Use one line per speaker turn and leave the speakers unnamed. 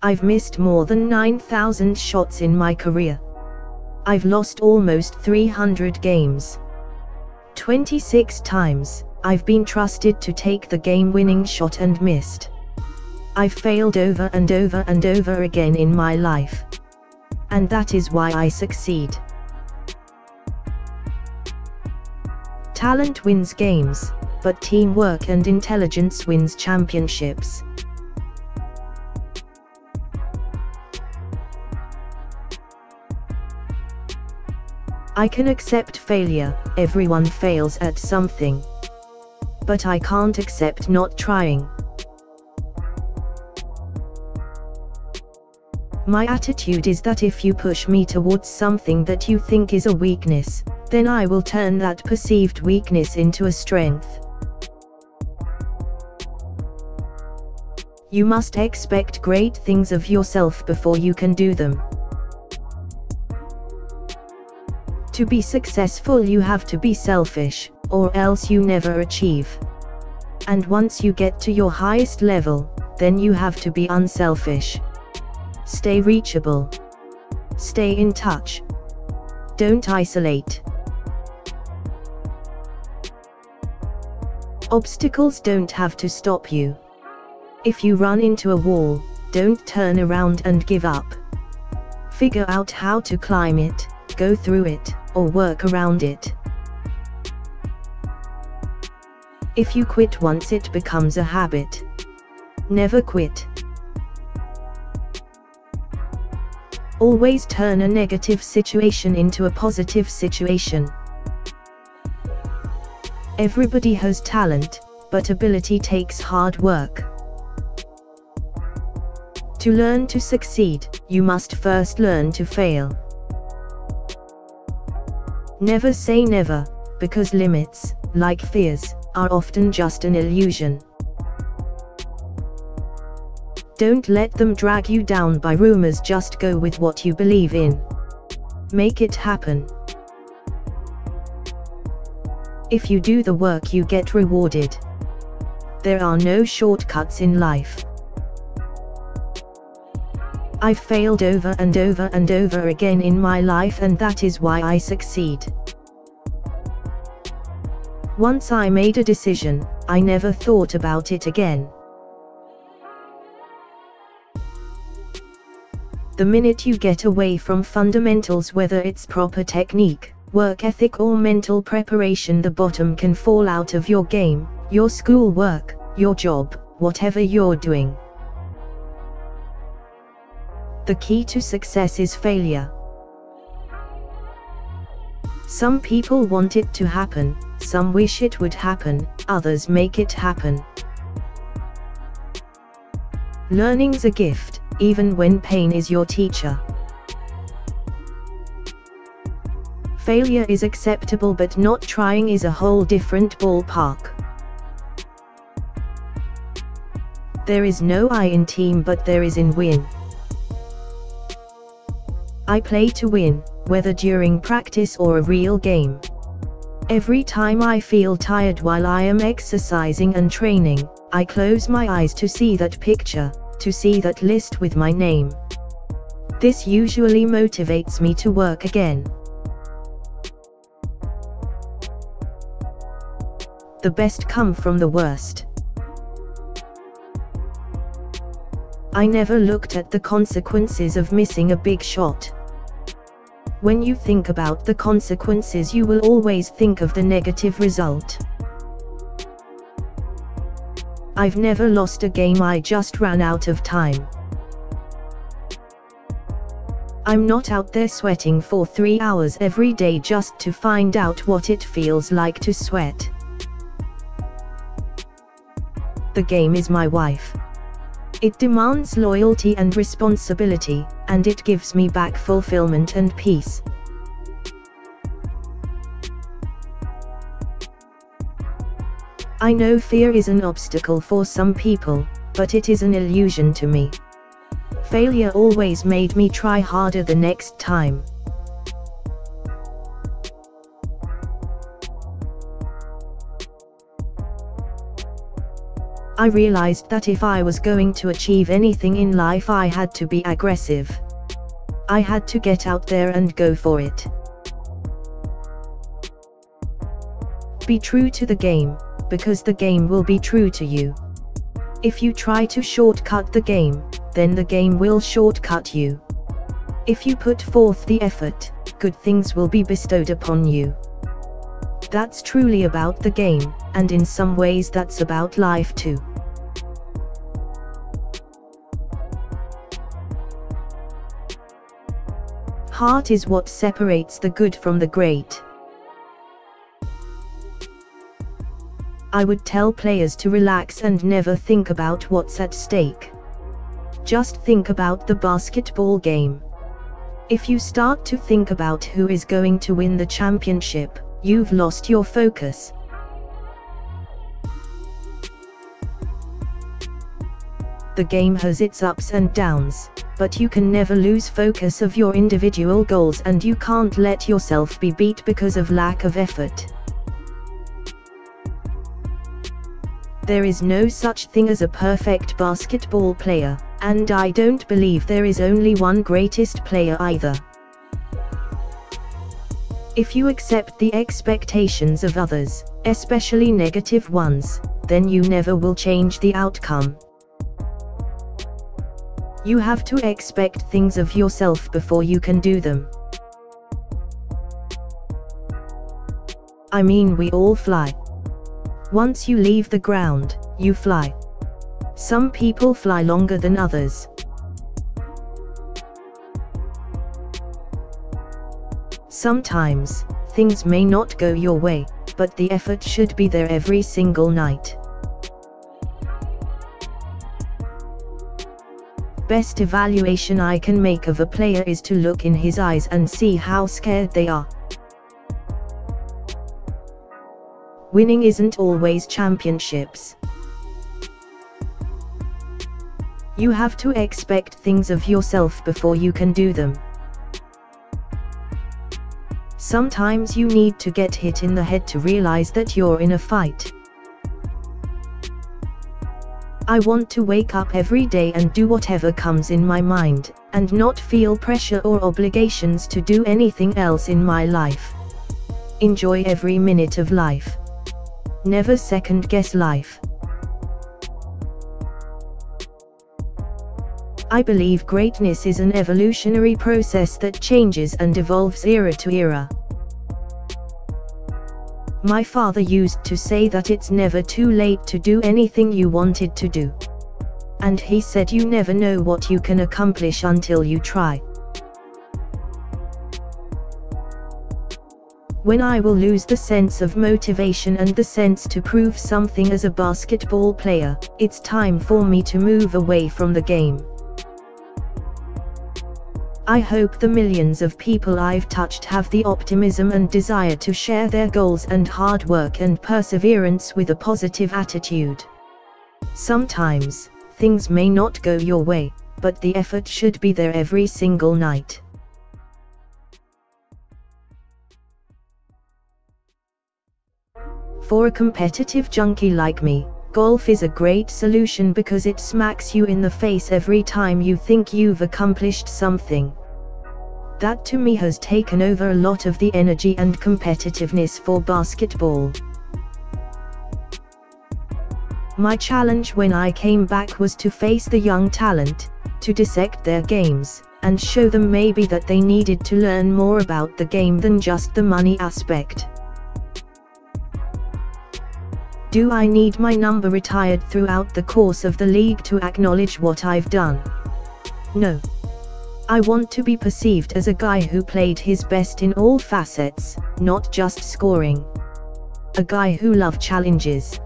I've missed more than 9,000 shots in my career. I've lost almost 300 games. 26 times, I've been trusted to take the game winning shot and missed. I've failed over and over and over again in my life. And that is why I succeed. Talent wins games, but teamwork and intelligence wins championships. I can accept failure, everyone fails at something. But I can't accept not trying. My attitude is that if you push me towards something that you think is a weakness, then I will turn that perceived weakness into a strength. You must expect great things of yourself before you can do them. To be successful you have to be selfish, or else you never achieve. And once you get to your highest level, then you have to be unselfish. Stay reachable. Stay in touch. Don't isolate. Obstacles don't have to stop you. If you run into a wall, don't turn around and give up. Figure out how to climb it, go through it, or work around it. If you quit once it becomes a habit. Never quit. Always turn a negative situation into a positive situation. Everybody has talent, but ability takes hard work. To learn to succeed, you must first learn to fail. Never say never, because limits, like fears, are often just an illusion. Don't let them drag you down by rumors just go with what you believe in. Make it happen. If you do the work you get rewarded. There are no shortcuts in life. I've failed over and over and over again in my life and that is why I succeed. Once I made a decision, I never thought about it again. The minute you get away from fundamentals whether it's proper technique, work ethic or mental preparation the bottom can fall out of your game, your school work, your job, whatever you're doing. The key to success is failure. Some people want it to happen, some wish it would happen, others make it happen. Learning's a gift, even when pain is your teacher. Failure is acceptable but not trying is a whole different ballpark. There is no I in team but there is in win. I play to win, whether during practice or a real game. Every time I feel tired while I am exercising and training, I close my eyes to see that picture, to see that list with my name. This usually motivates me to work again. The best come from the worst. I never looked at the consequences of missing a big shot. When you think about the consequences you will always think of the negative result. I've never lost a game I just ran out of time. I'm not out there sweating for three hours every day just to find out what it feels like to sweat. The game is my wife. It demands loyalty and responsibility, and it gives me back fulfillment and peace. I know fear is an obstacle for some people, but it is an illusion to me. Failure always made me try harder the next time. I realized that if I was going to achieve anything in life I had to be aggressive. I had to get out there and go for it. Be true to the game, because the game will be true to you. If you try to shortcut the game, then the game will shortcut you. If you put forth the effort, good things will be bestowed upon you. That's truly about the game, and in some ways that's about life too. Heart is what separates the good from the great. I would tell players to relax and never think about what's at stake. Just think about the basketball game. If you start to think about who is going to win the championship, you've lost your focus. The game has its ups and downs, but you can never lose focus of your individual goals and you can't let yourself be beat because of lack of effort. There is no such thing as a perfect basketball player, and I don't believe there is only one greatest player either. If you accept the expectations of others, especially negative ones, then you never will change the outcome. You have to expect things of yourself before you can do them. I mean we all fly. Once you leave the ground, you fly. Some people fly longer than others. Sometimes, things may not go your way, but the effort should be there every single night. Best evaluation I can make of a player is to look in his eyes and see how scared they are. Winning isn't always championships. You have to expect things of yourself before you can do them. Sometimes you need to get hit in the head to realize that you're in a fight. I want to wake up every day and do whatever comes in my mind, and not feel pressure or obligations to do anything else in my life. Enjoy every minute of life. Never second guess life. I believe greatness is an evolutionary process that changes and evolves era to era. My father used to say that it's never too late to do anything you wanted to do. And he said you never know what you can accomplish until you try. when I will lose the sense of motivation and the sense to prove something as a basketball player, it's time for me to move away from the game. I hope the millions of people I've touched have the optimism and desire to share their goals and hard work and perseverance with a positive attitude. Sometimes, things may not go your way, but the effort should be there every single night. For a competitive junkie like me, golf is a great solution because it smacks you in the face every time you think you've accomplished something. That to me has taken over a lot of the energy and competitiveness for basketball. My challenge when I came back was to face the young talent, to dissect their games, and show them maybe that they needed to learn more about the game than just the money aspect. Do I need my number retired throughout the course of the league to acknowledge what I've done? No. I want to be perceived as a guy who played his best in all facets, not just scoring. A guy who loved challenges.